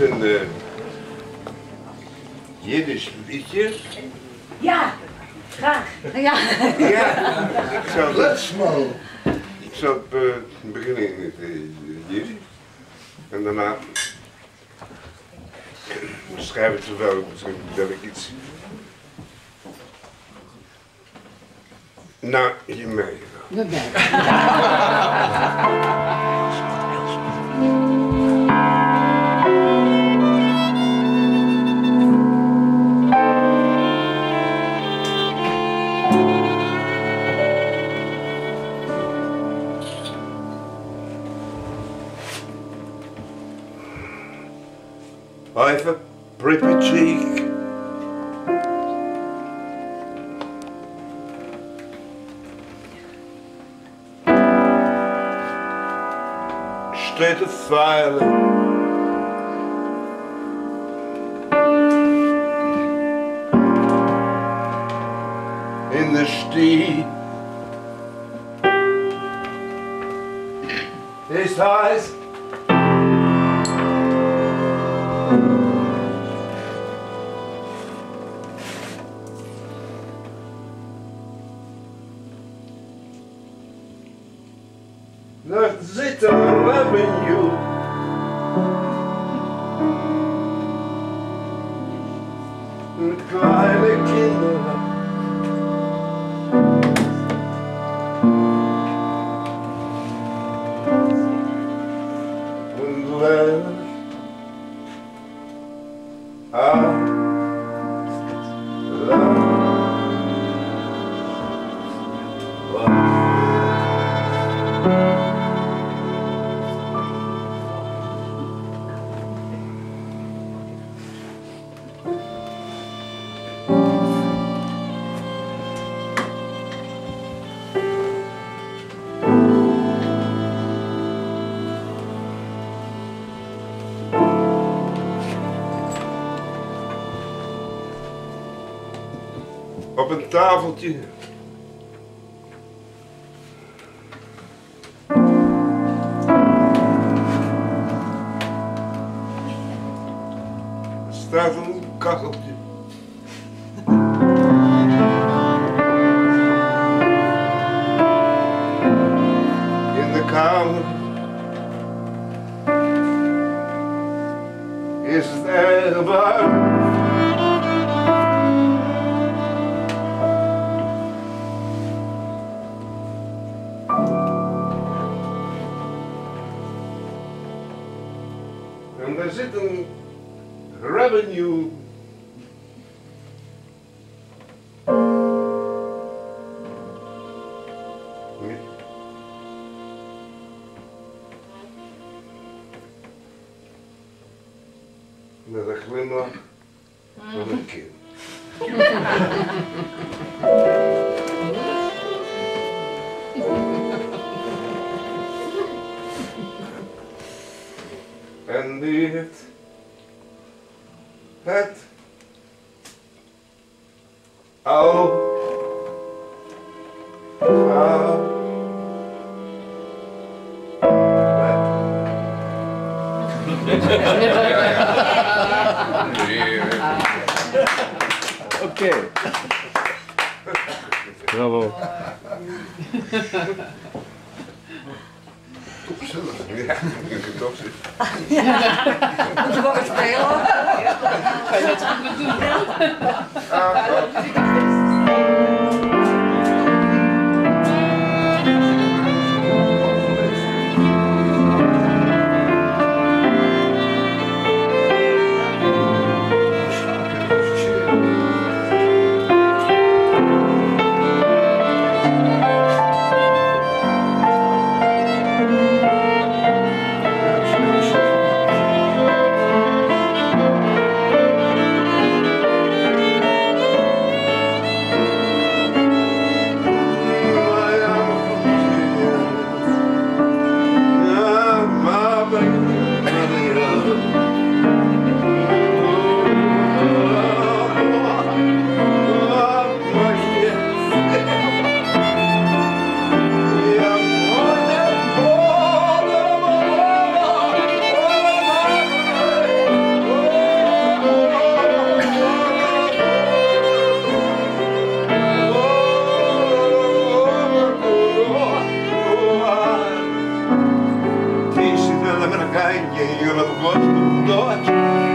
een uh, Jiddisch liedje. Ja, graag. Ja. Ja, ik zou dat... Ik zal uh, beginnen in het uh, Jiddisch. En daarna schrijf het zowel dat ik iets naar je mee. We I've pretty cheek. Straight to file. In the street. His eyes над жителем бабиню. Op een tafeltje. staat een kacheltje. In de kamer is het erg warm. and they're sitting revenue Не захлинула, вони. Het al Oké. Bravo. Ja, ik het toch zitten. Moet je wel weer spelen? Kan je net goed doen. Ele ora do gosto do norte.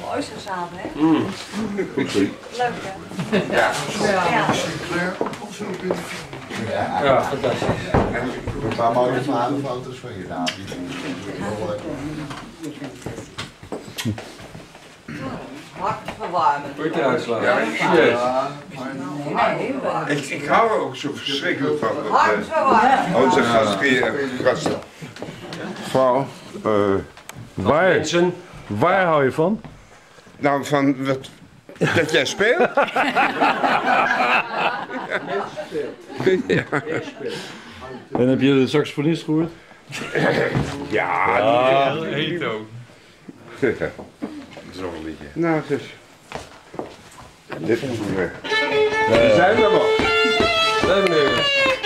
Mooi zo samen, hè? Goed zo. Leuk, hè? Ja. Ja. Ja, fantastisch. Een paar mooie foto's van je naam. Hartverwarmend. Moet je eruit slaan? Ja, maar- Ik, ik hou er ook zo verschrikkelijk van. eh, Hartverwarmend. Onze gastheer, gast, vrouw, eh, waar, Waar hou je van? nou van wat, dat jij speelt? ja. En heb je de saxofonist gehoord? Ja, Ja. die Heto. Dat is nog een liedje. Nou, dus. Dit moeten we. We zijn er nog. Zijn we nu.